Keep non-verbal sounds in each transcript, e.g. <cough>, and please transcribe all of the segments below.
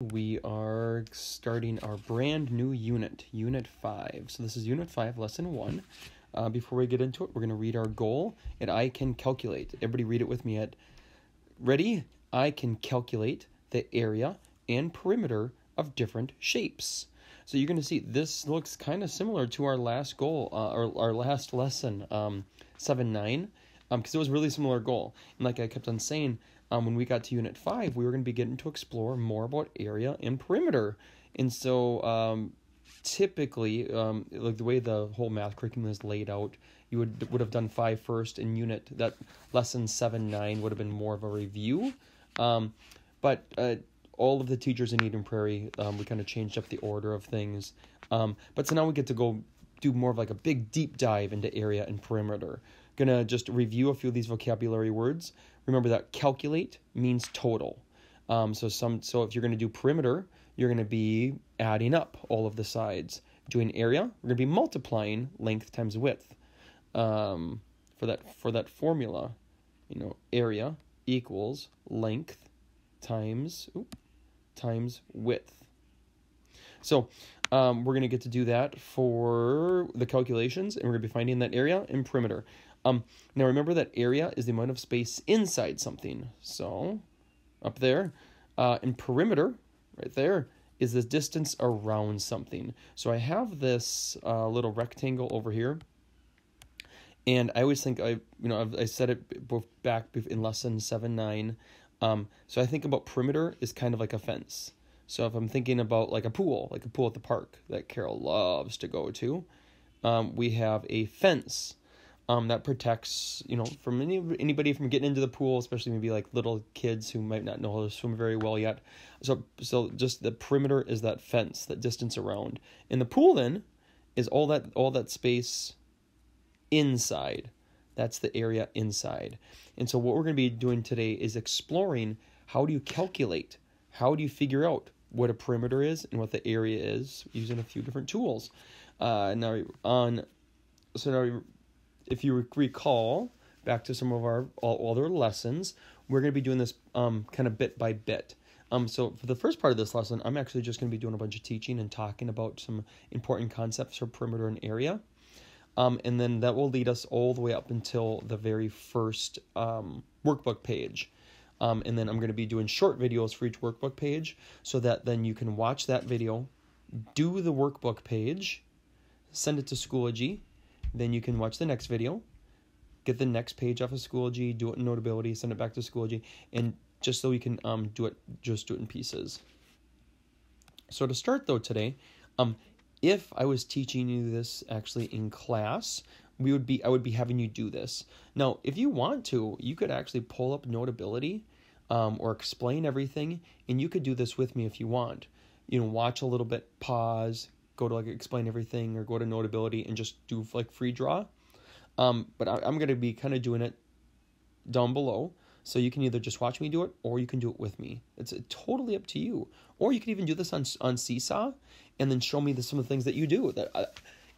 We are starting our brand new unit, Unit 5. So this is Unit 5, Lesson 1. Uh, before we get into it, we're going to read our goal, and I can calculate. Everybody read it with me at ready? I can calculate the area and perimeter of different shapes. So you're going to see this looks kind of similar to our last goal, uh, or our last lesson, um, 7 9, because um, it was really similar goal. And like I kept on saying, um, when we got to Unit 5, we were going to be getting to explore more about area and perimeter. And so um, typically, um, like the way the whole math curriculum is laid out, you would would have done five first in unit that lesson seven nine would have been more of a review, um, but uh, all of the teachers in Eden Prairie um, we kind of changed up the order of things, um, but so now we get to go do more of like a big deep dive into area and perimeter. Gonna just review a few of these vocabulary words. Remember that calculate means total. Um, so some so if you're gonna do perimeter, you're gonna be adding up all of the sides. Doing area, we're gonna be multiplying length times width. Um, for that for that formula, you know, area equals length times oops, times width. So um, we're going to get to do that for the calculations, and we're going to be finding that area and perimeter. Um, now remember that area is the amount of space inside something. So up there, uh, and perimeter, right there, is the distance around something. So I have this uh, little rectangle over here. And I always think I, you know, I've, I said it both back in lesson seven nine. Um, so I think about perimeter is kind of like a fence. So if I'm thinking about like a pool, like a pool at the park that Carol loves to go to, um, we have a fence um, that protects you know from any, anybody from getting into the pool, especially maybe like little kids who might not know how to swim very well yet. So so just the perimeter is that fence, that distance around. And the pool then is all that all that space inside. That's the area inside. And so what we're going to be doing today is exploring how do you calculate, how do you figure out what a perimeter is and what the area is using a few different tools. Uh, now on so now if you recall back to some of our other lessons, we're going to be doing this um, kind of bit by bit. Um, so for the first part of this lesson, I'm actually just going to be doing a bunch of teaching and talking about some important concepts for perimeter and area. Um, and then that will lead us all the way up until the very first um, workbook page. Um, and then I'm going to be doing short videos for each workbook page so that then you can watch that video, do the workbook page, send it to Schoology, then you can watch the next video, get the next page off of Schoology, do it in Notability, send it back to Schoology, and just so we can um, do it, just do it in pieces. So to start though today, um, if I was teaching you this actually in class, we would be I would be having you do this. Now, if you want to, you could actually pull up Notability um, or explain everything, and you could do this with me if you want. You know, watch a little bit, pause, go to like explain everything, or go to Notability and just do like free draw. Um, but I, I'm gonna be kind of doing it down below. So you can either just watch me do it or you can do it with me. It's totally up to you. Or you can even do this on on Seesaw and then show me the, some of the things that you do. That I,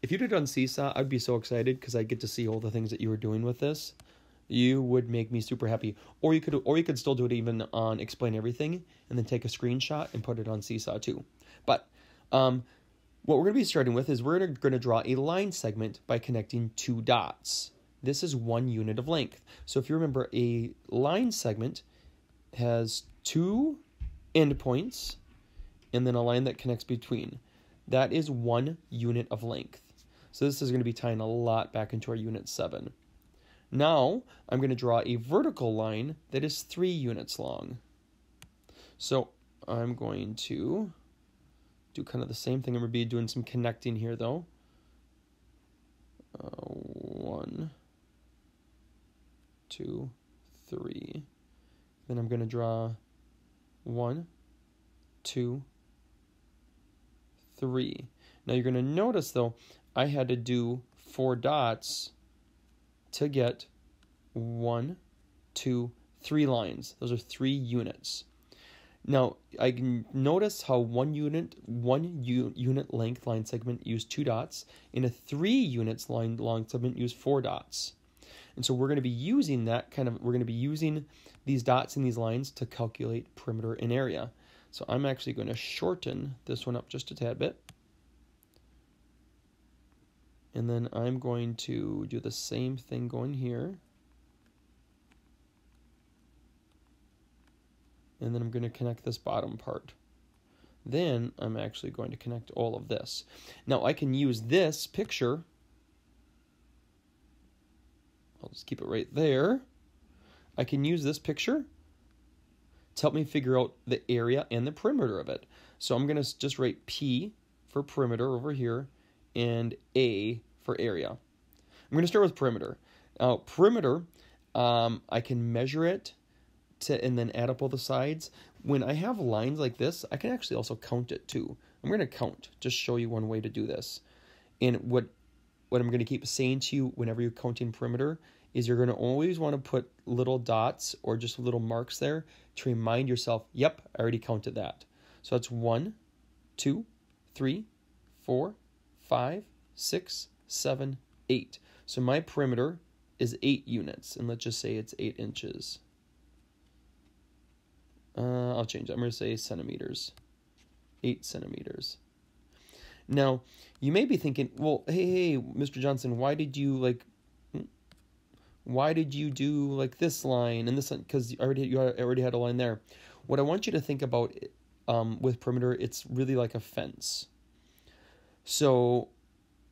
if you did it on Seesaw, I'd be so excited because I get to see all the things that you were doing with this. You would make me super happy. Or you could, or you could still do it even on Explain Everything, and then take a screenshot and put it on Seesaw too. But um, what we're going to be starting with is we're going to draw a line segment by connecting two dots. This is one unit of length. So if you remember, a line segment has two endpoints and then a line that connects between. That is one unit of length. So this is going to be tying a lot back into our unit 7. Now, I'm going to draw a vertical line that is 3 units long. So I'm going to do kind of the same thing. I'm going to be doing some connecting here, though. Uh, one, two, three. Then I'm going to draw one, two, three. Now you're going to notice though, I had to do four dots to get one, two, three lines. Those are three units. Now I can notice how one unit, one unit length line segment used two dots, and a three units line long segment used four dots. And so we're going to be using that kind of, we're going to be using these dots and these lines to calculate perimeter and area. So I'm actually going to shorten this one up just a tad bit. And then I'm going to do the same thing going here. And then I'm going to connect this bottom part. Then I'm actually going to connect all of this. Now I can use this picture. I'll just keep it right there. I can use this picture to help me figure out the area and the perimeter of it. So I'm going to just write P for perimeter over here and A for area. I'm going to start with perimeter. Now, perimeter, um, I can measure it to and then add up all the sides. When I have lines like this, I can actually also count it too. I'm going to count, just show you one way to do this. And what what I'm going to keep saying to you whenever you're counting perimeter is you're going to always want to put little dots or just little marks there to remind yourself, yep, I already counted that. So that's one, two, three, four, five, six, seven, eight. So my perimeter is eight units, and let's just say it's eight inches. Uh, I'll change. I'm going to say centimeters. Eight centimeters. Now, you may be thinking, well, hey, hey, Mr. Johnson, why did you like why did you do like this line and this line? because you already you already had a line there what i want you to think about um, with perimeter it's really like a fence so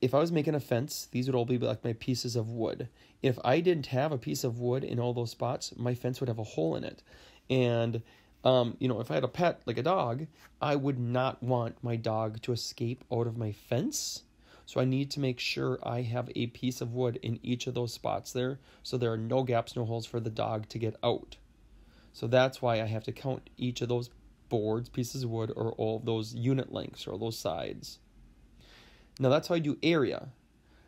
if i was making a fence these would all be like my pieces of wood if i didn't have a piece of wood in all those spots my fence would have a hole in it and um, you know if i had a pet like a dog i would not want my dog to escape out of my fence so I need to make sure I have a piece of wood in each of those spots there so there are no gaps, no holes for the dog to get out. So that's why I have to count each of those boards, pieces of wood, or all those unit lengths or those sides. Now that's how I do area.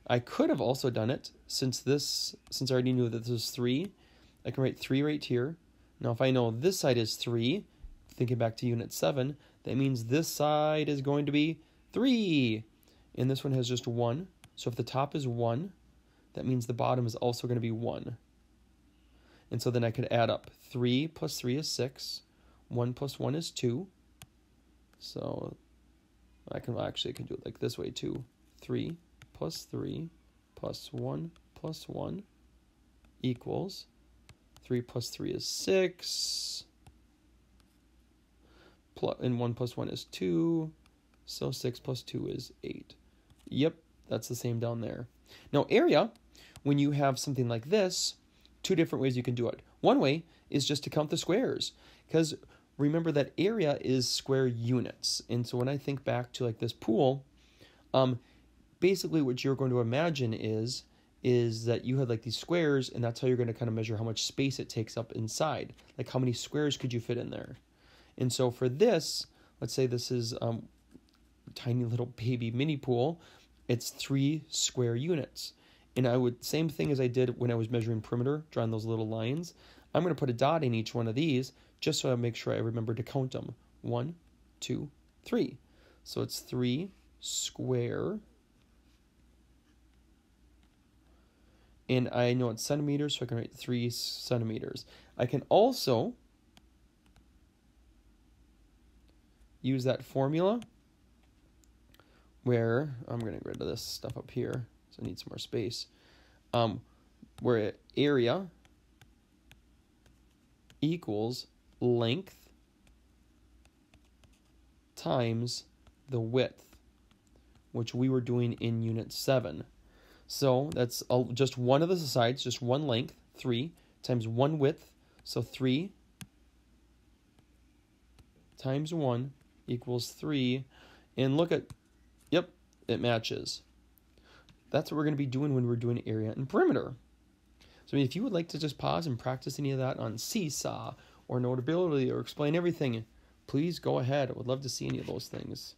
I could have also done it since this since I already knew that this was three. I can write three right here. Now if I know this side is three, thinking back to unit seven, that means this side is going to be three and this one has just 1. So if the top is 1, that means the bottom is also going to be 1. And so then I could add up 3 plus 3 is 6, 1 plus 1 is 2. So I can actually I can do it like this way too. 3 plus 3 plus 1 plus 1 equals 3 plus 3 is 6. Plus, and 1 plus 1 is 2. So 6 plus 2 is 8. Yep, that's the same down there. Now, area, when you have something like this, two different ways you can do it. One way is just to count the squares, because remember that area is square units. And so when I think back to like this pool, um, basically what you're going to imagine is is that you had like these squares and that's how you're going to kind of measure how much space it takes up inside like how many squares could you fit in there and so for this let's say this is um, tiny little <laughs> baby mini pool it's three square units. And I would, same thing as I did when I was measuring perimeter, drawing those little lines. I'm going to put a dot in each one of these just so I make sure I remember to count them. One, two, three. So it's three square. And I know it's centimeters, so I can write three centimeters. I can also use that formula where I'm going to get rid of this stuff up here, so I need some more space. Um, where area equals length times the width, which we were doing in unit 7. So that's just one of the sides, just one length, 3, times one width, so 3 times 1 equals 3. And look at Yep, it matches. That's what we're going to be doing when we're doing area and perimeter. So if you would like to just pause and practice any of that on Seesaw or Notability or explain everything, please go ahead. I would love to see any of those things.